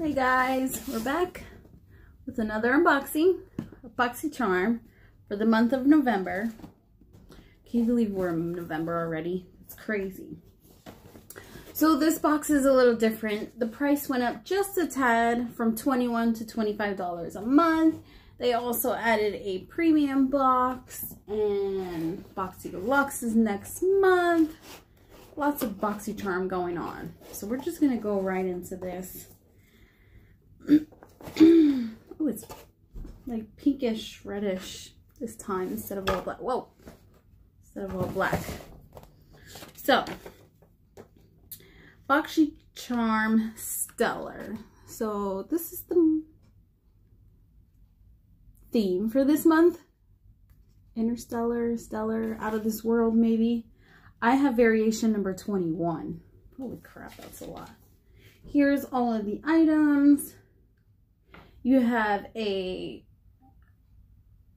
Hey guys, we're back with another unboxing of BoxyCharm for the month of November. Can you believe we're in November already? It's crazy. So this box is a little different. The price went up just a tad from 21 to $25 a month. They also added a premium box and Boxy Deluxe is next month. Lots of BoxyCharm going on. So we're just going to go right into this. Oh, it's like pinkish, reddish this time instead of all black. Whoa! Instead of all black. So, Boxy Charm Stellar. So, this is the theme for this month. Interstellar, Stellar, Out of This World, maybe. I have variation number 21. Holy crap, that's a lot. Here's all of the items. You have a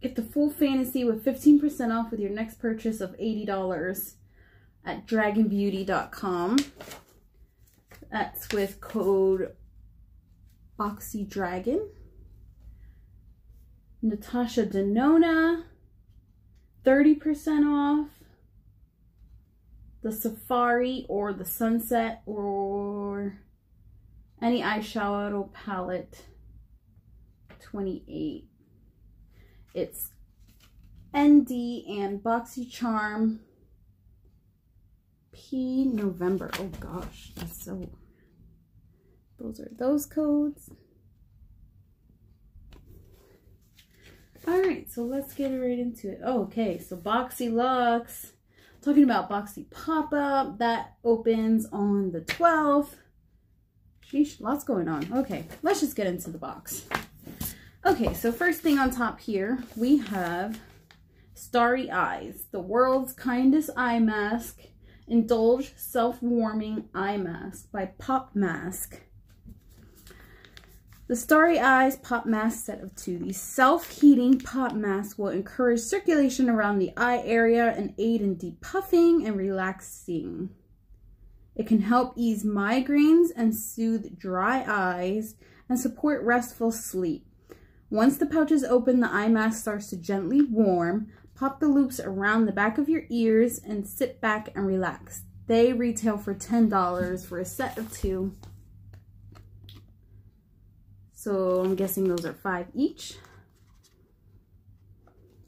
get the full fantasy with 15% off with your next purchase of $80 at dragunbeauty.com. That's with code BoxyDragon. Natasha Denona, 30% off. The Safari or the Sunset or any eyeshadow palette 28. It's ND and BoxyCharm P November. Oh gosh, that's so. Those are those codes. All right, so let's get right into it. Oh, okay, so Boxy Luxe. Talking about Boxy Pop-Up. That opens on the 12th. Sheesh, lots going on. Okay, let's just get into the box. Okay, so first thing on top here, we have Starry Eyes, the world's kindest eye mask, Indulge Self-Warming Eye Mask by Pop Mask. The Starry Eyes Pop Mask set of two. The self-heating pop mask will encourage circulation around the eye area and aid in depuffing and relaxing. It can help ease migraines and soothe dry eyes and support restful sleep. Once the pouch is open, the eye mask starts to gently warm. Pop the loops around the back of your ears and sit back and relax. They retail for $10 for a set of two. So I'm guessing those are five each.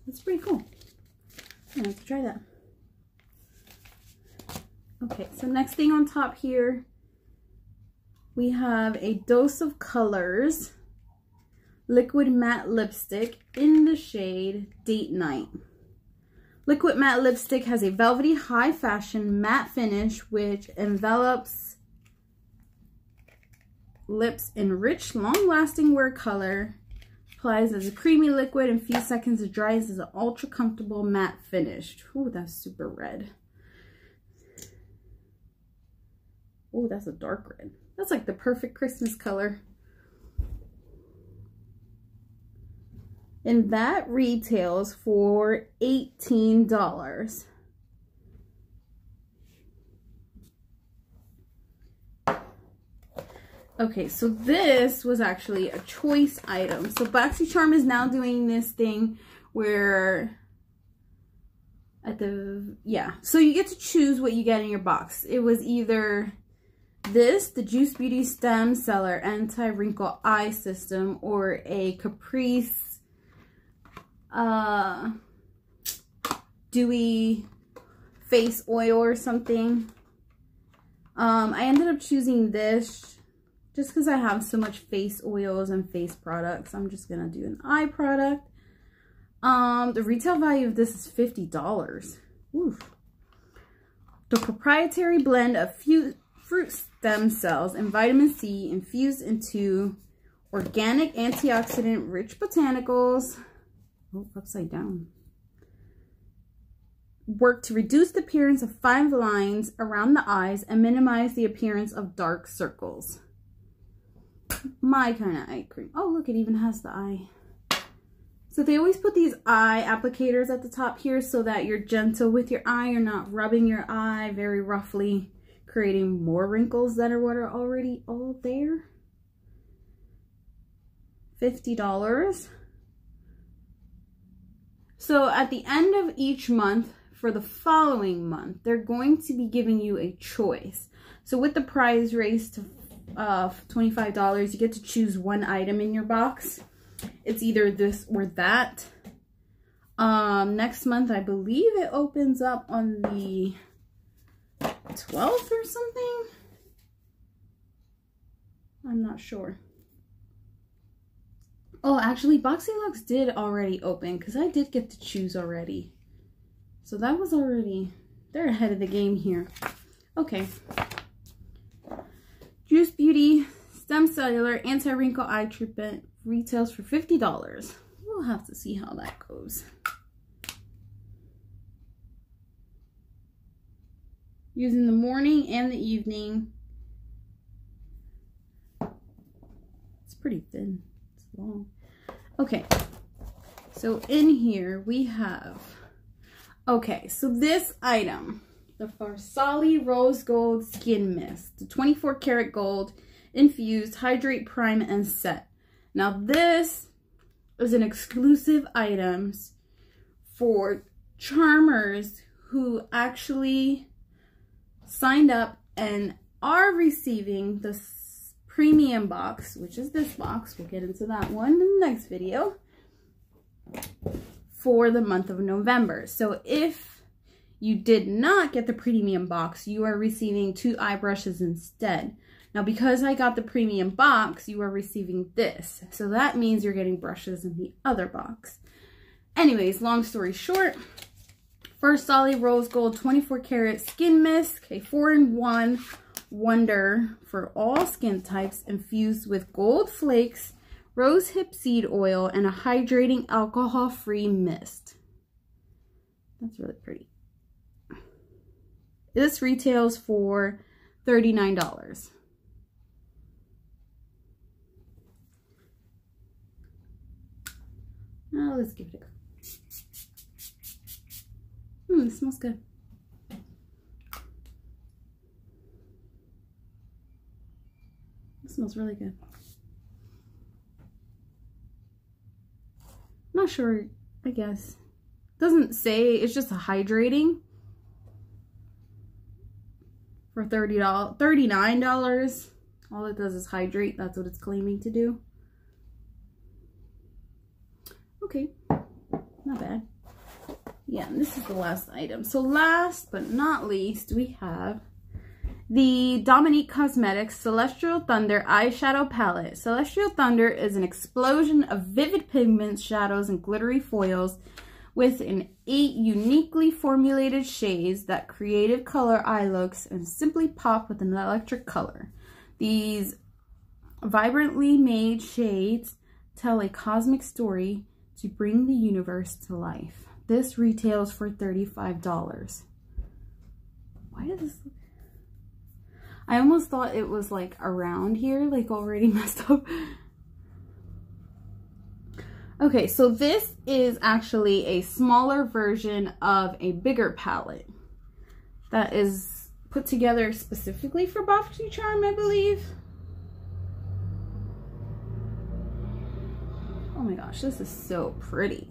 That's pretty cool. I'm gonna have to try that. Okay, so next thing on top here, we have a Dose of Colors liquid matte lipstick in the shade Date Night. Liquid matte lipstick has a velvety high fashion matte finish which envelops lips in rich long lasting wear color. Applies as a creamy liquid in a few seconds. It dries as an ultra comfortable matte finish. Ooh, that's super red. Oh, that's a dark red. That's like the perfect Christmas color. And that retails for $18. Okay, so this was actually a choice item. So BoxyCharm is now doing this thing where at the, yeah. So you get to choose what you get in your box. It was either this, the Juice Beauty Stem Cellular Anti-Wrinkle Eye System, or a Caprice uh, dewy face oil or something. Um, I ended up choosing this just because I have so much face oils and face products. I'm just going to do an eye product. Um, the retail value of this is $50. Oof. The proprietary blend of fruit stem cells and vitamin C infused into organic antioxidant rich botanicals Oh, upside down. Work to reduce the appearance of fine lines around the eyes and minimize the appearance of dark circles. My kind of eye cream. Oh, look, it even has the eye. So they always put these eye applicators at the top here so that you're gentle with your eye. You're not rubbing your eye very roughly, creating more wrinkles that are what are already all there. $50. So at the end of each month for the following month, they're going to be giving you a choice. So with the prize race to uh, $25, you get to choose one item in your box. It's either this or that. Um, next month, I believe it opens up on the 12th or something. I'm not sure. Oh, actually, BoxyLuxe did already open because I did get to choose already. So that was already, they're ahead of the game here. Okay. Juice Beauty Stem Cellular Anti-Wrinkle Eye Treatment retails for $50. We'll have to see how that goes. Use in the morning and the evening. It's pretty thin. It's long. Okay. So in here we have, okay, so this item, the Farsali Rose Gold Skin Mist, the 24 karat gold infused hydrate prime and set. Now this is an exclusive items for charmers who actually signed up and are receiving the premium box, which is this box. We'll get into that one in the next video for the month of November. So if you did not get the premium box, you are receiving two eye brushes instead. Now, because I got the premium box, you are receiving this. So that means you're getting brushes in the other box. Anyways, long story short, Farsali Rose Gold 24 Karat Skin Mist, okay, 4-in-1 Wonder for all skin types infused with gold flakes, rose hip seed oil, and a hydrating alcohol-free mist. That's really pretty. This retails for $39. Now let's give it a go. Hmm, it smells good. Smells really good. Not sure, I guess. Doesn't say, it's just a hydrating for $30, $39. All it does is hydrate. That's what it's claiming to do. Okay, not bad. Yeah, this is the last item. So last but not least, we have the Dominique Cosmetics Celestial Thunder Eyeshadow Palette. Celestial Thunder is an explosion of vivid pigments, shadows, and glittery foils with an eight uniquely formulated shades that creative color eye looks and simply pop with an electric color. These vibrantly made shades tell a cosmic story to bring the universe to life. This retails for $35. Why does this I almost thought it was like around here, like already messed up. Okay, so this is actually a smaller version of a bigger palette that is put together specifically for Charm, I believe. Oh my gosh, this is so pretty.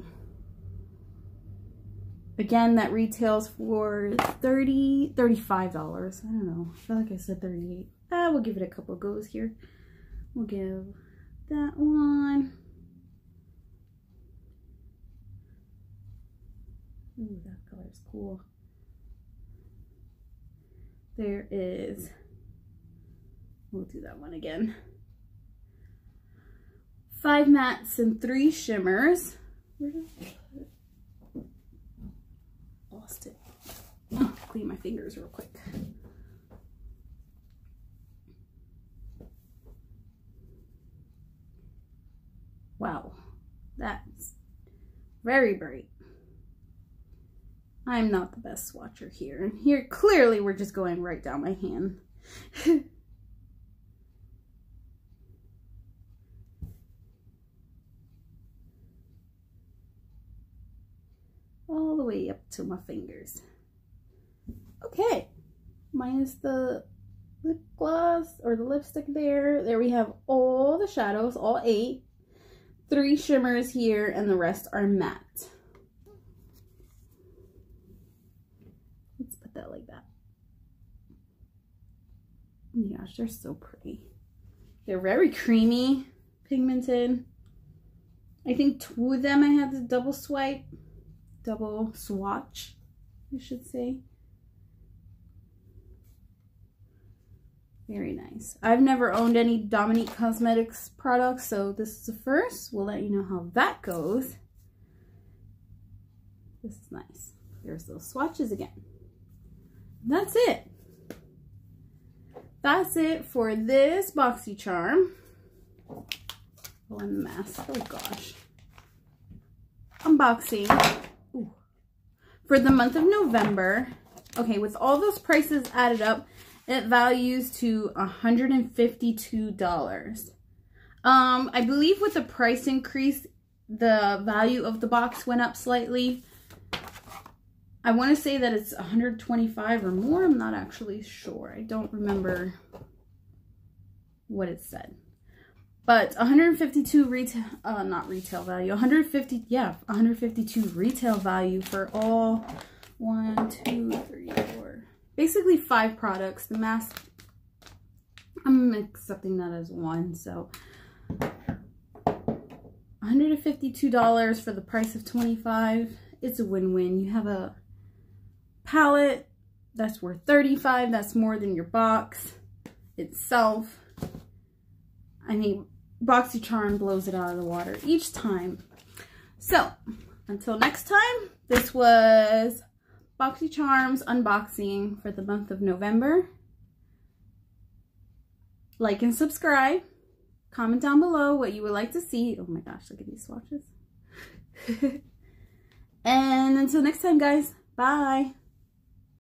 Again, that retails for 30 $35. I don't know. I feel like I said 38 Ah, we'll give it a couple goes here. We'll give that one. Ooh, that color is cool. There is, we'll do that one again five mattes and three shimmers. Lost it. Clean my fingers real quick. Wow, that's very bright. I'm not the best swatcher here. And here, clearly, we're just going right down my hand. all the way up to my fingers. Okay, minus the lip gloss or the lipstick there. There we have all the shadows, all eight. three shimmers here and the rest are matte. Let's put that like that. Oh my gosh, they're so pretty. They're very creamy, pigmented. I think two of them I had to double swipe, double swatch, I should say. Very nice. I've never owned any Dominique Cosmetics products, so this is the first. We'll let you know how that goes. This is nice. There's those swatches again. That's it. That's it for this BoxyCharm. Oh, and mask. Oh, gosh. Unboxing. For the month of November. Okay, with all those prices added up, it values to $152. Um, I believe with the price increase, the value of the box went up slightly. I want to say that it's 125 or more. I'm not actually sure. I don't remember what it said. But 152 retail, uh, not retail value, 150, yeah, 152 retail value for all one, two, three, four, basically five products. The mask, I'm accepting that as one, so $152 for the price of 25 It's a win-win. You have a palette that's worth 35 That's more than your box itself. I mean, BoxyCharm blows it out of the water each time. So, until next time, this was BoxyCharm's unboxing for the month of November. Like and subscribe. Comment down below what you would like to see. Oh my gosh, look at these swatches. and until next time, guys. Bye.